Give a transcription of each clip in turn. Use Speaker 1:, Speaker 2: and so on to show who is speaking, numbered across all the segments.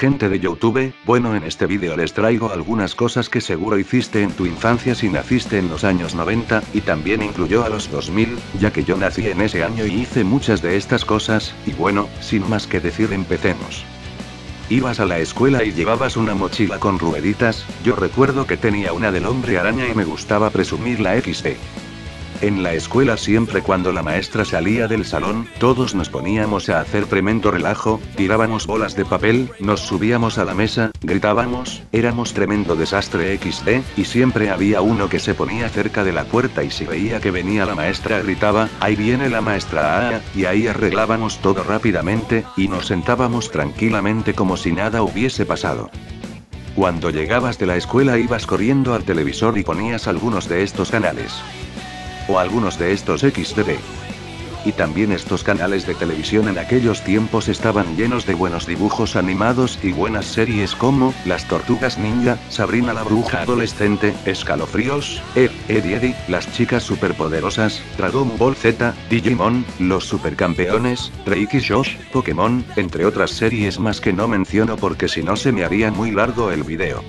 Speaker 1: gente de Youtube, bueno en este vídeo les traigo algunas cosas que seguro hiciste en tu infancia si naciste en los años 90, y también incluyó a los 2000, ya que yo nací en ese año y hice muchas de estas cosas, y bueno, sin más que decir empecemos. Ibas a la escuela y llevabas una mochila con rueditas, yo recuerdo que tenía una del hombre araña y me gustaba presumir la XD. En la escuela siempre cuando la maestra salía del salón, todos nos poníamos a hacer tremendo relajo, tirábamos bolas de papel, nos subíamos a la mesa, gritábamos, éramos tremendo desastre XD, y siempre había uno que se ponía cerca de la puerta y si veía que venía la maestra gritaba, ahí viene la maestra, ah", y ahí arreglábamos todo rápidamente, y nos sentábamos tranquilamente como si nada hubiese pasado. Cuando llegabas de la escuela ibas corriendo al televisor y ponías algunos de estos canales o algunos de estos XDB. Y también estos canales de televisión en aquellos tiempos estaban llenos de buenos dibujos animados y buenas series como Las Tortugas Ninja, Sabrina la Bruja Adolescente, Escalofríos, Ed, Ed Eddie, Las Chicas Superpoderosas, Dragon Ball Z, Digimon, Los Supercampeones, Reiki Josh, Pokémon, entre otras series más que no menciono porque si no se me haría muy largo el video.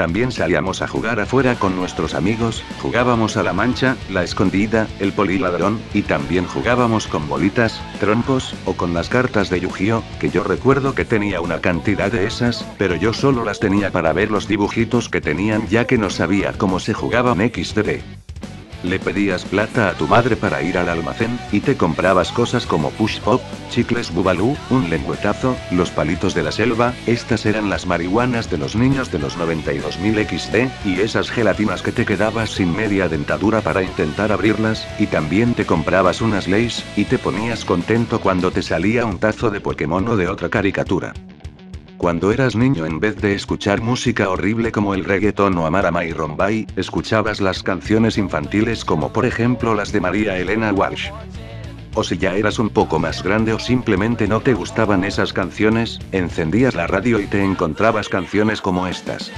Speaker 1: También salíamos a jugar afuera con nuestros amigos, jugábamos a la mancha, la escondida, el poliladrón, y también jugábamos con bolitas, troncos, o con las cartas de Yu-Gi-Oh, que yo recuerdo que tenía una cantidad de esas, pero yo solo las tenía para ver los dibujitos que tenían ya que no sabía cómo se jugaban XD. Le pedías plata a tu madre para ir al almacén, y te comprabas cosas como push pop, chicles bubalú, un lengüetazo, los palitos de la selva, estas eran las marihuanas de los niños de los 92.000 XD, y esas gelatinas que te quedabas sin media dentadura para intentar abrirlas, y también te comprabas unas leys, y te ponías contento cuando te salía un tazo de Pokémon o de otra caricatura. Cuando eras niño en vez de escuchar música horrible como el reggaetón o Amarama y Rombay, escuchabas las canciones infantiles como por ejemplo las de María Elena Walsh. O si ya eras un poco más grande o simplemente no te gustaban esas canciones, encendías la radio y te encontrabas canciones como estas.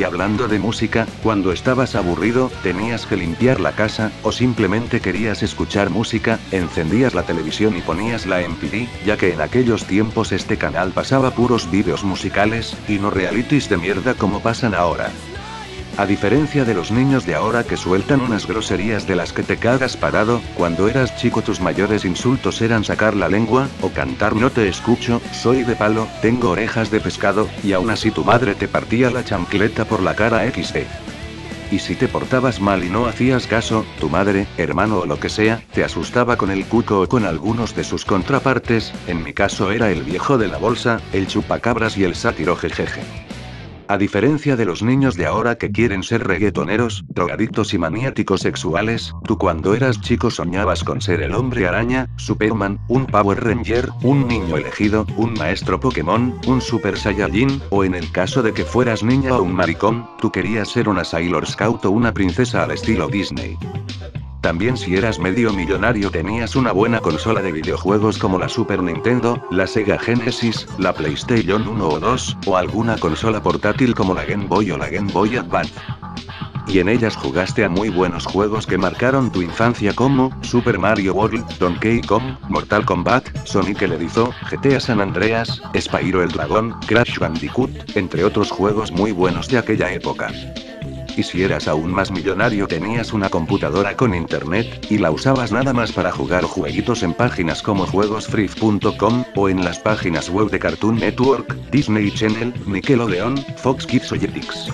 Speaker 1: Y hablando de música, cuando estabas aburrido, tenías que limpiar la casa, o simplemente querías escuchar música, encendías la televisión y ponías la MPD, ya que en aquellos tiempos este canal pasaba puros vídeos musicales, y no realities de mierda como pasan ahora. A diferencia de los niños de ahora que sueltan unas groserías de las que te cagas parado, cuando eras chico tus mayores insultos eran sacar la lengua, o cantar no te escucho, soy de palo, tengo orejas de pescado, y aún así tu madre te partía la chancleta por la cara XD. Y si te portabas mal y no hacías caso, tu madre, hermano o lo que sea, te asustaba con el cuco o con algunos de sus contrapartes, en mi caso era el viejo de la bolsa, el chupacabras y el sátiro jejeje. A diferencia de los niños de ahora que quieren ser reggaetoneros, drogadictos y maniáticos sexuales, tú cuando eras chico soñabas con ser el hombre araña, Superman, un Power Ranger, un niño elegido, un maestro Pokémon, un Super Saiyajin, o en el caso de que fueras niña o un maricón, tú querías ser una Sailor Scout o una princesa al estilo Disney. También si eras medio millonario tenías una buena consola de videojuegos como la Super Nintendo, la Sega Genesis, la PlayStation 1 o 2, o alguna consola portátil como la Game Boy o la Game Boy Advance. Y en ellas jugaste a muy buenos juegos que marcaron tu infancia como, Super Mario World, Donkey Kong, Mortal Kombat, Sonic el Erizo, GTA San Andreas, Spyro el Dragón, Crash Bandicoot, entre otros juegos muy buenos de aquella época. Si eras aún más millonario tenías una computadora con internet, y la usabas nada más para jugar jueguitos en páginas como juegosfree.com, o en las páginas web de Cartoon Network, Disney Channel, Nickelodeon, Fox Kids o Jetix.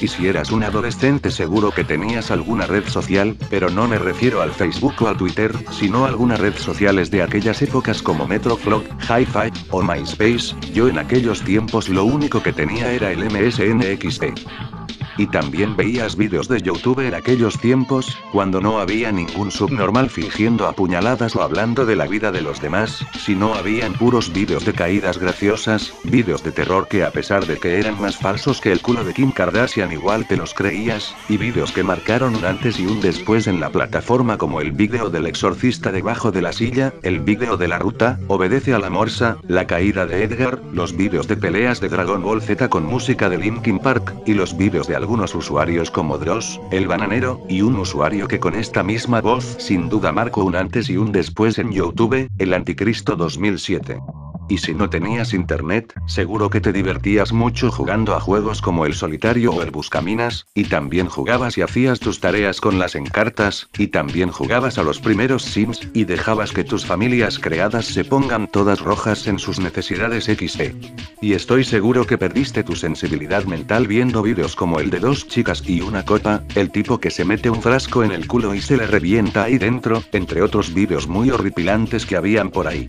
Speaker 1: Y si eras un adolescente seguro que tenías alguna red social, pero no me refiero al Facebook o al Twitter, sino algunas redes sociales de aquellas épocas como Metroflog, Hi-Fi, o MySpace, yo en aquellos tiempos lo único que tenía era el MSNXT. Y también veías vídeos de YouTube en aquellos tiempos, cuando no había ningún subnormal fingiendo apuñaladas o hablando de la vida de los demás, sino habían puros vídeos de caídas graciosas, vídeos de terror que a pesar de que eran más falsos que el culo de Kim Kardashian igual te los creías, y vídeos que marcaron un antes y un después en la plataforma como el vídeo del exorcista debajo de la silla, el vídeo de la ruta, obedece a la morsa, la caída de Edgar, los vídeos de peleas de Dragon Ball Z con música de Linkin Park, y los vídeos de algunos usuarios como Dross, el bananero, y un usuario que con esta misma voz sin duda marcó un antes y un después en YouTube, el Anticristo 2007. Y si no tenías internet, seguro que te divertías mucho jugando a juegos como el solitario o el buscaminas, y también jugabas y hacías tus tareas con las encartas, y también jugabas a los primeros Sims, y dejabas que tus familias creadas se pongan todas rojas en sus necesidades XD. Y estoy seguro que perdiste tu sensibilidad mental viendo vídeos como el de dos chicas y una copa, el tipo que se mete un frasco en el culo y se le revienta ahí dentro, entre otros vídeos muy horripilantes que habían por ahí.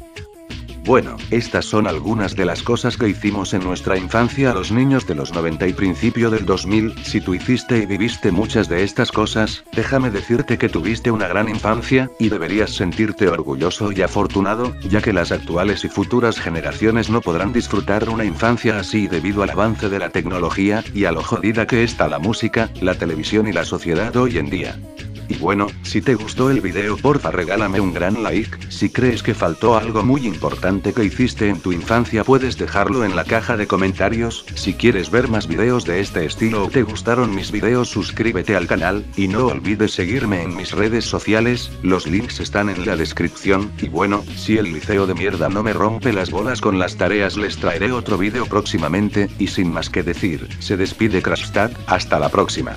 Speaker 1: Bueno, estas son algunas de las cosas que hicimos en nuestra infancia a los niños de los 90 y principio del 2000, si tú hiciste y viviste muchas de estas cosas, déjame decirte que tuviste una gran infancia, y deberías sentirte orgulloso y afortunado, ya que las actuales y futuras generaciones no podrán disfrutar una infancia así debido al avance de la tecnología, y a lo jodida que está la música, la televisión y la sociedad hoy en día. Y bueno, si te gustó el video porfa regálame un gran like, si crees que faltó algo muy importante que hiciste en tu infancia puedes dejarlo en la caja de comentarios, si quieres ver más videos de este estilo o te gustaron mis videos suscríbete al canal, y no olvides seguirme en mis redes sociales, los links están en la descripción, y bueno, si el liceo de mierda no me rompe las bolas con las tareas les traeré otro video próximamente, y sin más que decir, se despide Crashstad, hasta la próxima.